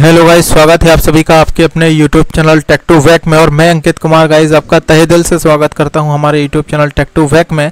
Hello guys, स्वागत है आप सभी का आपके अपने यूट्यूब चैनल टेक टू वैक में और मैं अंकित कुमार गाइस आपका तहे दिल से स्वागत करता हूँ हमारे यूट्यूब चैनल टेक टू वैक में।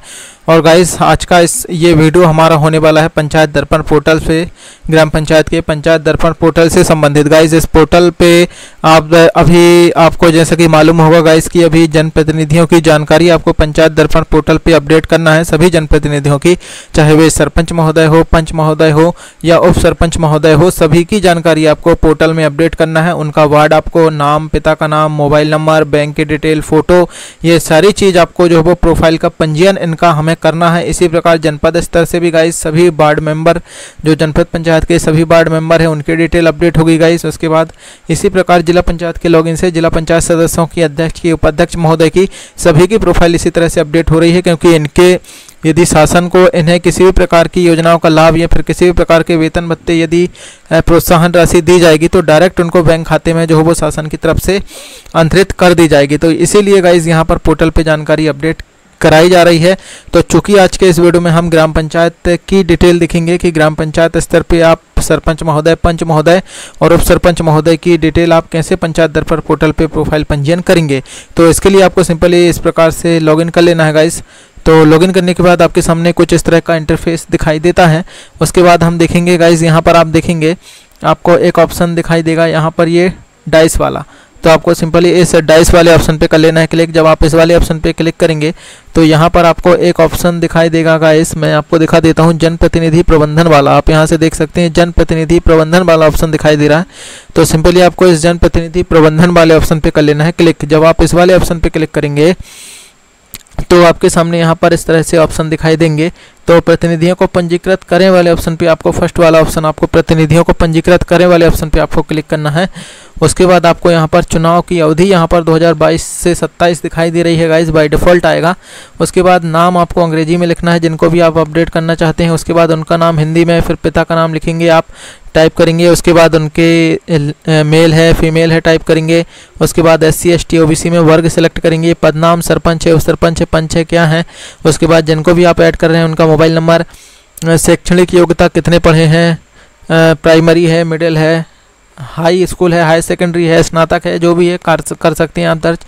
और गाइस आज का इस, ये वीडियो हमारा होने वाला है पंचायत दर्पण पोर्टल से, ग्राम पंचायत के पंचायत दर्पण पोर्टल से संबंधित। गाइस इस पोर्टल पे आप, अभी आपको जैसा कि मालूम होगा गाइस कि अभी जनप्रतिनिधियों की जानकारी आपको पंचायत दर्पण पोर्टल पे अपडेट करना है सभी जनप्रतिनिधियों की। चाहे वे सरपंच महोदय हो, पंच महोदय हो, या उप सरपंच महोदय हो, सभी की जानकारी आपको पोर्टल में अपडेट करना है। उनका वार्ड आपको, नाम, पिता का नाम, मोबाइल नंबर, बैंक की डिटेल, फ़ोटो, ये सारी चीज़ आपको जो है वो प्रोफ़ाइल का पंजीयन इनका हमें करना है। इसी प्रकार जनपद स्तर से भी गाइस सभी वार्ड मेंबर जो जनपद पंचायत के सभी वार्ड मेंबर हैं, उनकी डिटेल अपडेट होगी गाइस उसके बाद इसी प्रकार जिला पंचायत के लॉगिन से जिला पंचायत सदस्यों की अध्यक्ष की उपाध्यक्ष महोदय की सभी की प्रोफ़ाइल इसी तरह से अपडेट हो रही है, क्योंकि इनके यदि शासन को इन्हें किसी भी प्रकार की योजनाओं का लाभ या फिर किसी भी प्रकार के वेतन भत्ते यदि प्रोत्साहन राशि दी जाएगी तो डायरेक्ट उनको बैंक खाते में जो हो वो शासन की तरफ़ से अंतरित कर दी जाएगी। तो इसीलिए गाइज़ यहाँ पर पोर्टल पे जानकारी अपडेट कराई जा रही है। तो चूँकि आज के इस वीडियो में हम ग्राम पंचायत की डिटेल दिखेंगे कि ग्राम पंचायत स्तर पे आप सरपंच महोदय, पंच महोदय और उप सरपंच महोदय की डिटेल आप कैसे पंचायत दर पर पोर्टल पे प्रोफ़ाइल पंजीयन करेंगे। तो इसके लिए आपको सिंपली इस प्रकार से लॉगिन कर लेना है गाइस तो लॉगिन करने के बाद आपके सामने कुछ इस तरह का इंटरफेस दिखाई देता है। उसके बाद हम देखेंगे गाइज़ यहाँ पर आप देखेंगे, आपको एक ऑप्शन दिखाई देगा, यहाँ पर ये डाइस वाला। तो आपको सिंपली इस डाइस वाले ऑप्शन पे कर लेना है क्लिक जब आप इस वाले ऑप्शन पे क्लिक करेंगे तो यहाँ पर आपको एक ऑप्शन दिखाई देगा गाइस मैं आपको दिखा देता हूँ, जनप्रतिनिधि प्रबंधन वाला। आप यहाँ से देख सकते हैं, जनप्रतिनिधि प्रबंधन वाला ऑप्शन दिखाई दे रहा है। तो सिंपली आपको इस जनप्रतिनिधि प्रबंधन वाले ऑप्शन पे कर लेना है क्लिक जब आप इस वाले ऑप्शन पे क्लिक करेंगे तो आपके सामने यहाँ पर इस तरह से ऑप्शन दिखाई देंगे। तो प्रतिनिधियों को पंजीकृत करें वाले ऑप्शन पे आपको फ़र्स्ट वाला ऑप्शन आपको प्रतिनिधियों को पंजीकृत करें वाले ऑप्शन पे आपको क्लिक करना है। उसके बाद आपको यहाँ पर चुनाव की अवधि यहाँ पर 2022 से 27 दिखाई दे रही है गाइज़ बाय डिफ़ॉल्ट आएगा। उसके बाद नाम आपको अंग्रेज़ी में लिखना है, जिनको भी आप अपडेट करना चाहते हैं, उसके बाद उनका नाम हिंदी में फिर पिता का नाम लिखेंगे आप टाइप करेंगे। उसके बाद उनके मेल है फीमेल है टाइप करेंगे। उसके बाद S C S T O B C में वर्ग सेलेक्ट करेंगे। पदनाम सरपंच है सरपंच है, पंच है, क्या है? उसके बाद जिनको भी आप ऐड कर रहे हैं, उनका मोबाइल नंबर शैक्षणिक योग्यता कितने पढ़े हैं प्राइमरी है, मिडिल है, हाई स्कूल है, हाई सेकेंडरी है, स्नातक है, जो भी है, कर कर सकते हैं आप दर्ज।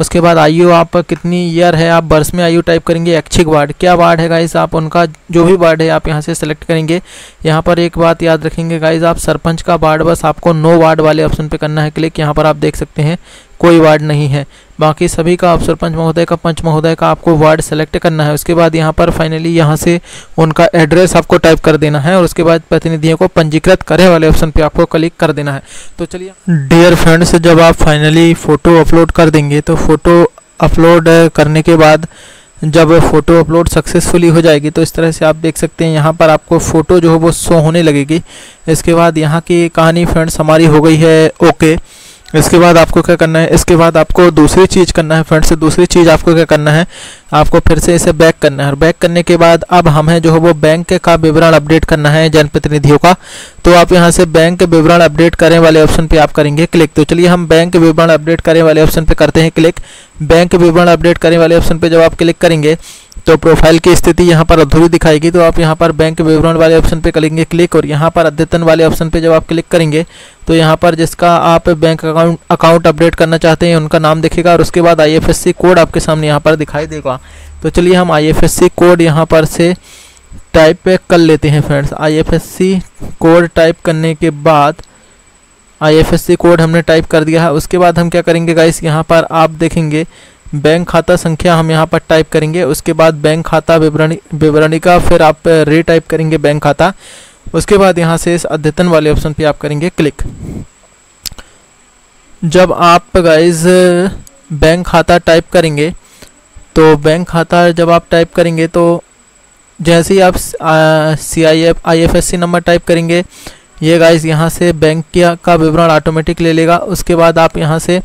उसके बाद आयु आप कितनी ईयर है, आप बर्स में आयु टाइप करेंगे ऐच्छिक वार्ड। क्या वार्ड है गाइस? आप उनका जो भी वार्ड है, आप यहाँ से सेलेक्ट करेंगे। यहाँ पर एक बात याद रखेंगे गाइस, आप सरपंच का वार्ड, बस आपको नो वार्ड वाले ऑप्शन पे करना है क्लिक। यहाँ पर आप देख सकते हैं, कोई वार्ड नहीं है। बाकी सभी का आप सरपंच महोदय का पंच महोदय का आपको वार्ड सेलेक्ट करना है। उसके बाद यहाँ पर फाइनली यहाँ से उनका एड्रेस आपको टाइप कर देना है और उसके बाद प्रतिनिधियों को पंजीकृत करे वाले ऑप्शन पे आपको क्लिक कर देना है। तो चलिए डियर फ्रेंड्स जब आप फाइनली फ़ोटो अपलोड कर देंगे तो फ़ोटो अपलोड करने के बाद जब फ़ोटो अपलोड सक्सेसफुली हो जाएगी तो इस तरह से आप देख सकते हैं, यहाँ पर आपको फ़ोटो जो है वो शो होने लगेगी। इसके बाद यहाँ की कहानी फ्रेंड्स हमारी हो गई है ओके इसके बाद आपको क्या करना है? इसके बाद आपको दूसरी चीज़ करना है फ्रेंड्स दूसरी चीज़ आपको क्या करना है? आपको फिर से इसे बैक करना है और बैक करने के बाद अब हमें जो है वो बैंक का विवरण अपडेट करना है जनप्रतिनिधियों का। तो आप यहाँ से बैंक विवरण अपडेट करें वाले ऑप्शन पे आप करेंगे क्लिक तो चलिए हम बैंक विवरण अपडेट करें वाले ऑप्शन पे करते हैं क्लिक बैंक विवरण अपडेट करें वाले ऑप्शन पे जब आप क्लिक करेंगे तो प्रोफ़ाइल की स्थिति यहाँ पर अधूरी दिखाएगी तो आप यहाँ पर बैंक विवरण वाले ऑप्शन पे करेंगे क्लिक और यहाँ पर अद्यतन वाले ऑप्शन पे जब आप क्लिक करेंगे तो यहाँ पर जिसका आप बैंक अकाउंट अकाउंट अपडेट करना चाहते हैं, उनका नाम दिखेगा और उसके बाद आईएफएससी कोड आपके सामने यहाँ पर दिखाई देगा। तो चलिए हम आईएफएससी कोड यहाँ पर से टाइप कर लेते हैं फ्रेंड्स आईएफएससी कोड टाइप करने के बाद आईएफएससी कोड हमने टाइप कर दिया है। उसके बाद हम क्या करेंगे गाइस यहाँ पर आप देखेंगे बैंक खाता संख्या हम यहाँ पर टाइप करेंगे। उसके बाद बैंक खाता विवरणी विवरणी का फिर आप रे टाइप करेंगे बैंक खाता। उसके बाद यहाँ से इस अद्यतन वाले ऑप्शन पे आप करेंगे क्लिक जब आप गाइज़ बैंक खाता टाइप करेंगे तो बैंक खाता जब आप टाइप करेंगे तो जैसे ही आप C I F I F S C number type करेंगे, ये गाइज़ यहाँ से बैंक का विवरण ऑटोमेटिक ले लेगा। उसके बाद आप यहाँ से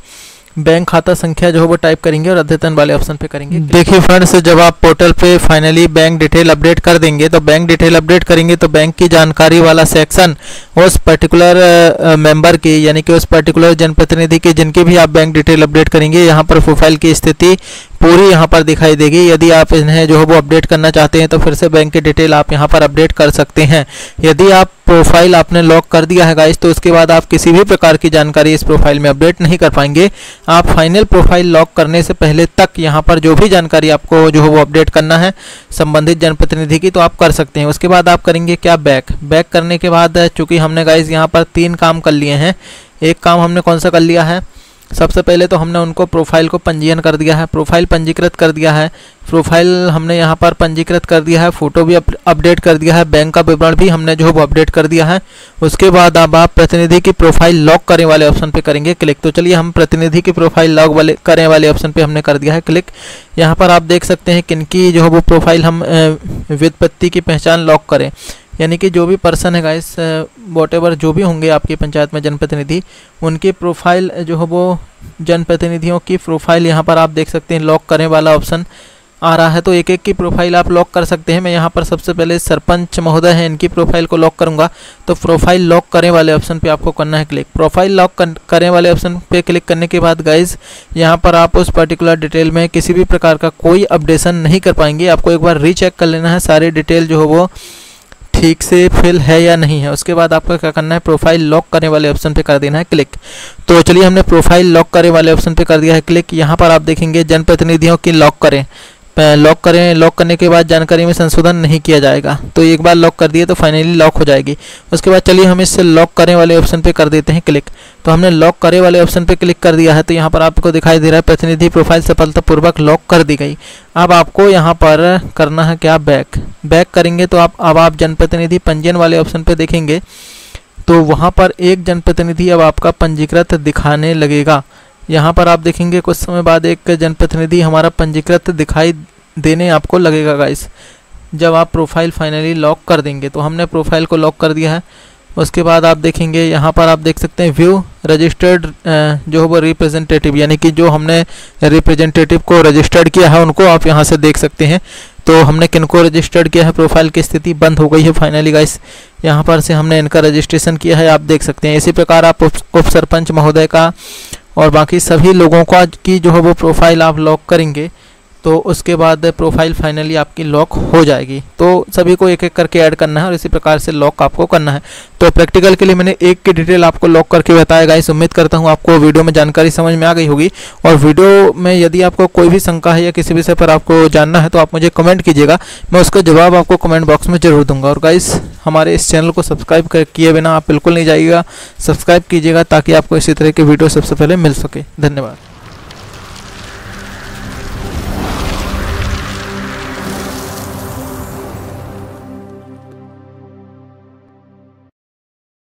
बैंक खाता संख्या जो है वो टाइप करेंगे और अद्यतन वाले ऑप्शन पे करेंगे। देखिए फ्रेंड्स जब आप पोर्टल पे फाइनली बैंक डिटेल अपडेट कर देंगे तो बैंक डिटेल अपडेट करेंगे तो बैंक की जानकारी वाला सेक्शन उस पर्टिकुलर मेंबर की, यानी कि उस पर्टिकुलर जनप्रतिनिधि की, जिनकी भी आप बैंक डिटेल अपडेट करेंगे, यहाँ पर प्रोफ़ाइल की स्थिति पूरी यहाँ पर दिखाई देगी। यदि आप इन्हें जो है वो अपडेट करना चाहते हैं तो फिर से बैंक की डिटेल आप यहाँ पर अपडेट कर सकते हैं। यदि आप प्रोफ़ाइल आपने लॉक कर दिया है गाइस तो उसके बाद आप किसी भी प्रकार की जानकारी इस प्रोफ़ाइल में अपडेट नहीं कर पाएँगे। आप फाइनल प्रोफ़ाइल लॉक करने से पहले तक यहाँ पर जो भी जानकारी आपको जो है वो अपडेट करना है, संबंधित जनप्रतिनिधि की तो आप कर सकते हैं। उसके बाद आप करेंगे क्या बैक बैक करने के बाद चूँकि हमने गाइज़ यहाँ पर तीन काम कर लिए हैं। एक काम हमने कौन सा कर लिया है? सबसे पहले तो हमने उनको प्रोफ़ाइल को पंजीयन कर दिया है, प्रोफ़ाइल पंजीकृत कर दिया है। प्रोफ़ाइल हमने यहाँ पर पंजीकृत कर दिया है, फ़ोटो भी अपडेट कर दिया है, बैंक का विवरण भी हमने जो है अपडेट कर दिया है। उसके बाद अब आप प्रतिनिधि की प्रोफ़ाइल लॉक करने वाले ऑप्शन पे करेंगे, क्लिक। तो चलिए हम प्रतिनिधि की प्रोफ़ाइल लॉक वाले, करने वाले ऑप्शन पे हमने कर दिया है, क्लिक। यहाँ पर आप देख सकते हैं किनकी जो है वो प्रोफ़ाइल हम व्युत्पत्ति की पहचान लॉक करें। यानी कि जो भी पर्सन है गाइस वॉट जो भी होंगे आपकी पंचायत में जनप्रतिनिधि, उनकी प्रोफ़ाइल जो है वो जनप्रतिनिधियों की प्रोफ़ाइल यहाँ पर आप देख सकते हैं लॉक करने वाला ऑप्शन आ रहा है। तो एक एक की प्रोफ़ाइल आप लॉक कर सकते हैं। मैं यहाँ पर सबसे पहले सरपंच महोदय हैं, इनकी प्रोफ़ाइल को लॉक करूँगा। तो प्रोफ़ाइल लॉक करने वाले ऑप्शन पे आपको करना है क्लिक प्रोफ़ाइल लॉक करने वाले ऑप्शन पे क्लिक करने के बाद गाइज़ यहाँ पर आप उस पर्टिकुलर डिटेल में किसी भी प्रकार का कोई अपडेशन नहीं कर पाएँगे। आपको एक बार रीचेक कर लेना है। सारी डिटेल जो है वो ठीक से फिल है या नहीं है, उसके बाद आपको क्या करना है प्रोफ़ाइल लॉक करने वाले ऑप्शन पे कर देना है क्लिक तो चलिए हमने प्रोफ़ाइल लॉक करने वाले ऑप्शन पे कर दिया है क्लिक यहाँ पर आप देखेंगे जनप्रतिनिधियों की लॉक करें. लॉक करें लॉक करने के बाद जानकारी में संशोधन नहीं किया जाएगा। तो एक बार लॉक कर दिए तो फाइनली लॉक हो जाएगी। उसके बाद चलिए हम इससे लॉक करने वाले ऑप्शन पे कर देते हैं क्लिक तो हमने लॉक करे वाले ऑप्शन पे क्लिक कर दिया है तो यहाँ पर आपको दिखाई दे रहा है प्रतिनिधि प्रोफ़ाइल सफलतापूर्वक लॉक कर दी गई। अब आपको यहाँ पर करना है क्या? बैक बैक करेंगे तो आप, अब आप जनप्रतिनिधि पंजीयन वाले ऑप्शन पर देखेंगे। तो वहाँ पर एक जनप्रतिनिधि अब आपका पंजीकृत दिखाने लगेगा। यहाँ पर आप देखेंगे कुछ समय बाद एक जनप्रतिनिधि हमारा पंजीकृत दिखाई देने आपको लगेगा गाइस जब आप प्रोफ़ाइल फाइनली लॉक कर देंगे तो हमने प्रोफ़ाइल को लॉक कर दिया है। उसके बाद आप देखेंगे, यहाँ पर आप देख सकते हैं व्यू रजिस्टर्ड जो है वो रिप्रेजेंटेटिव यानी कि जो हमने रिप्रेजेंटेटिव को रजिस्टर्ड किया है, उनको आप यहाँ से देख सकते हैं। तो हमने किनको रजिस्टर्ड किया है? प्रोफ़ाइल की स्थिति बंद हो गई है फाइनली गाइस यहाँ पर से हमने इनका रजिस्ट्रेशन किया है, आप देख सकते हैं। इसी प्रकार आप उप सरपंच महोदय का और बाकी सभी लोगों का की जो है वो प्रोफ़ाइल आप लॉक करेंगे तो उसके बाद प्रोफ़ाइल फाइनली आपकी लॉक हो जाएगी। तो सभी को एक एक करके ऐड करना है और इसी प्रकार से लॉक आपको करना है। तो प्रैक्टिकल के लिए मैंने एक की डिटेल आपको लॉक करके बताया गाइस उम्मीद करता हूँ आपको वीडियो में जानकारी समझ में आ गई होगी। और वीडियो में यदि आपको कोई भी शंका है या किसी विषय पर आपको जानना है तो आप मुझे कमेंट कीजिएगा। मैं उसका जवाब आपको कमेंट बॉक्स में ज़रूर दूँगा। और गाइस हमारे इस चैनल को सब्सक्राइब किए बिना आप बिल्कुल नहीं जाइएगा। सब्सक्राइब कीजिएगा ताकि आपको इसी तरह की वीडियो सबसे पहले मिल सके। धन्यवाद।